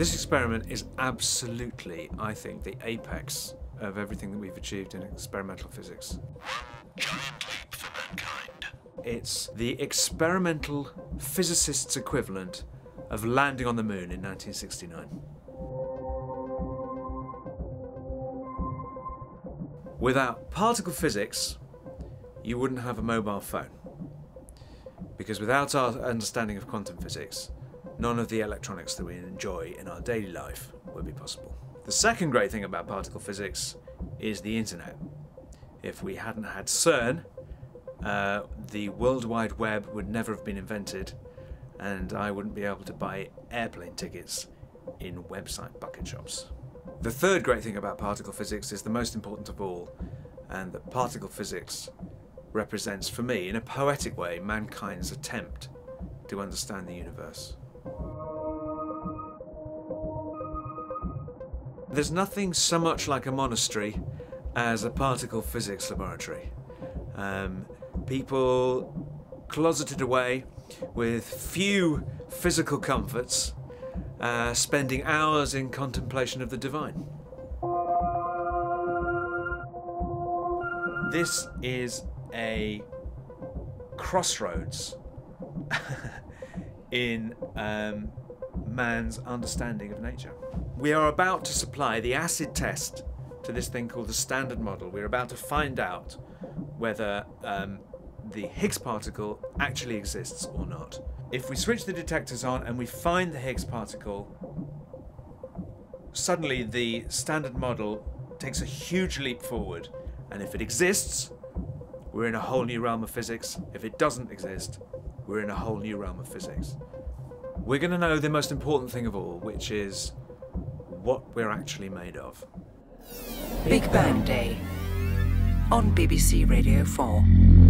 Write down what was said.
This experiment is absolutely, I think, the apex of everything that we've achieved in experimental physics. It's the experimental physicist's equivalent of landing on the moon in 1969. Without particle physics, you wouldn't have a mobile phone. Because without our understanding of quantum physics, none of the electronics that we enjoy in our daily life would be possible. The second great thing about particle physics is the internet. If we hadn't had CERN, uh, the World Wide Web would never have been invented, and I wouldn't be able to buy airplane tickets in website bucket shops. The third great thing about particle physics is the most important of all, and that particle physics represents, for me, in a poetic way, mankind's attempt to understand the universe. There's nothing so much like a monastery as a particle physics laboratory. Um, people closeted away with few physical comforts, uh, spending hours in contemplation of the divine. This is a crossroads in um, man's understanding of nature. We are about to supply the acid test to this thing called the Standard Model. We're about to find out whether um, the Higgs particle actually exists or not. If we switch the detectors on and we find the Higgs particle, suddenly the Standard Model takes a huge leap forward. And if it exists, we're in a whole new realm of physics. If it doesn't exist, we're in a whole new realm of physics. We're going to know the most important thing of all, which is what we're actually made of. Big Bang Day on BBC Radio 4.